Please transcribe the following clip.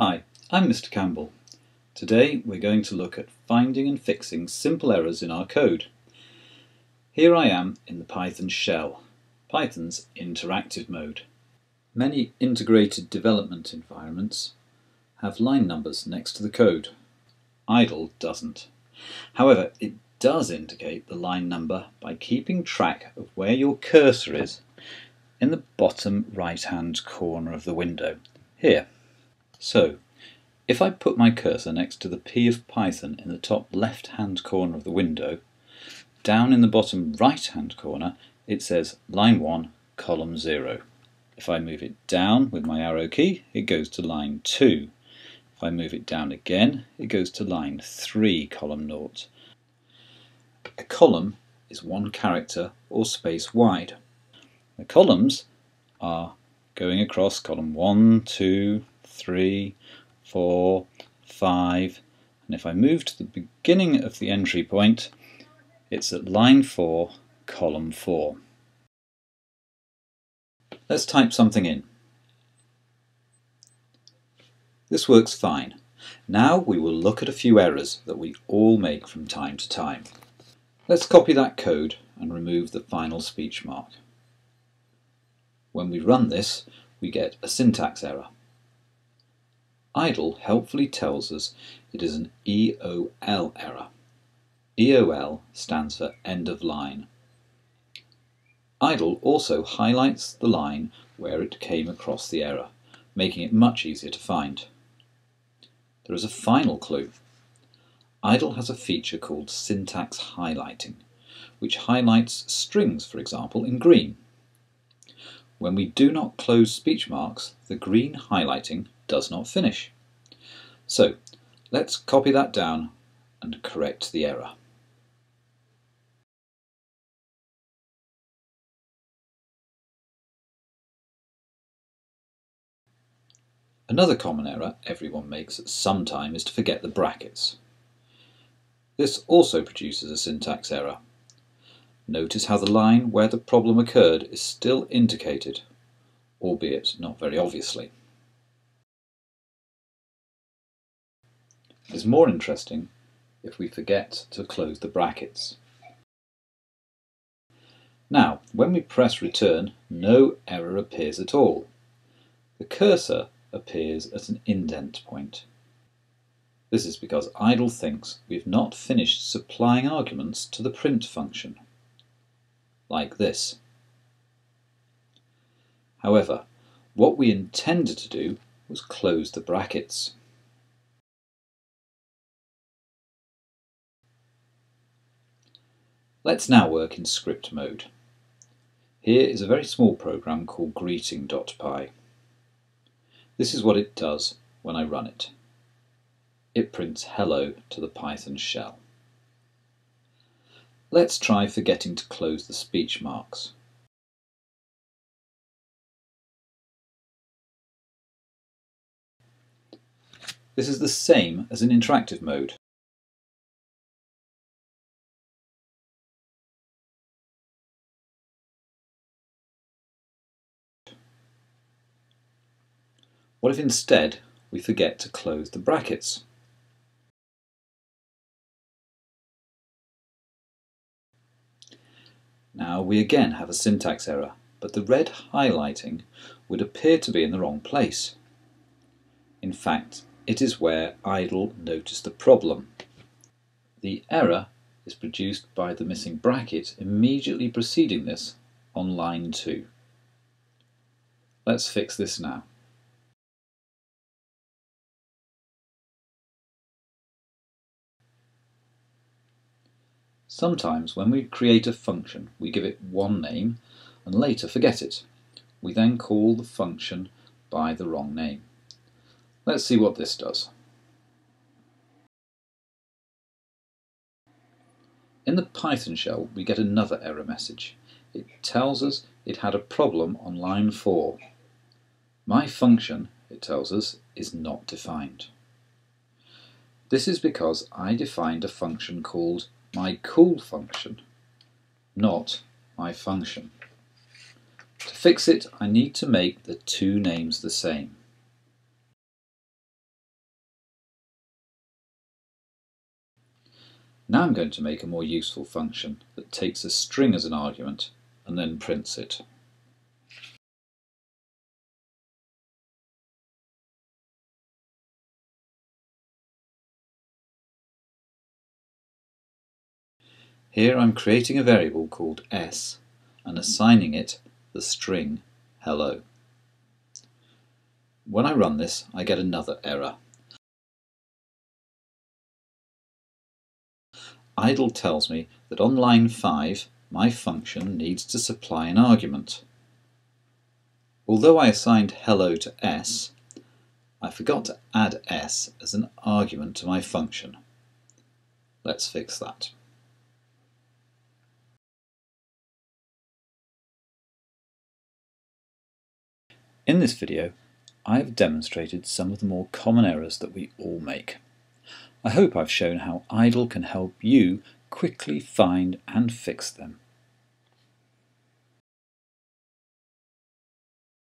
Hi, I'm Mr Campbell. Today we're going to look at finding and fixing simple errors in our code. Here I am in the Python shell, Python's interactive mode. Many integrated development environments have line numbers next to the code. IDLE doesn't. However, it does indicate the line number by keeping track of where your cursor is in the bottom right hand corner of the window, here. So, if I put my cursor next to the P of Python in the top left hand corner of the window, down in the bottom right hand corner it says line 1, column 0. If I move it down with my arrow key, it goes to line 2. If I move it down again, it goes to line 3, column 0. A column is one character or space wide. The columns are going across column 1, 2, 3, 4, 5, and if I move to the beginning of the entry point, it's at line 4, column 4. Let's type something in. This works fine. Now we will look at a few errors that we all make from time to time. Let's copy that code and remove the final speech mark. When we run this, we get a syntax error. IDLE helpfully tells us it is an EOL error. EOL stands for end of line. IDLE also highlights the line where it came across the error, making it much easier to find. There is a final clue. IDLE has a feature called syntax highlighting, which highlights strings, for example, in green. When we do not close speech marks, the green highlighting does not finish. So let's copy that down and correct the error. Another common error everyone makes at some time is to forget the brackets. This also produces a syntax error. Notice how the line where the problem occurred is still indicated, albeit not very obviously. Is more interesting if we forget to close the brackets. Now, when we press return, no error appears at all. The cursor appears at an indent point. This is because IDLE thinks we've not finished supplying arguments to the print function, like this. However, what we intended to do was close the brackets. Let's now work in script mode. Here is a very small program called greeting.py. This is what it does when I run it. It prints hello to the Python shell. Let's try forgetting to close the speech marks. This is the same as in interactive mode. What if instead we forget to close the brackets? Now we again have a syntax error, but the red highlighting would appear to be in the wrong place. In fact, it is where IDLE noticed the problem. The error is produced by the missing bracket immediately preceding this on line 2. Let's fix this now. Sometimes when we create a function, we give it one name and later forget it. We then call the function by the wrong name. Let's see what this does. In the Python shell, we get another error message. It tells us it had a problem on line 4. My function, it tells us, is not defined. This is because I defined a function called my call function, not my function. To fix it, I need to make the two names the same. Now I'm going to make a more useful function that takes a string as an argument and then prints it. Here I'm creating a variable called s and assigning it the string hello. When I run this I get another error. IDLE tells me that on line 5 my function needs to supply an argument. Although I assigned hello to s, I forgot to add s as an argument to my function. Let's fix that. In this video, I have demonstrated some of the more common errors that we all make. I hope I've shown how IDLE can help you quickly find and fix them.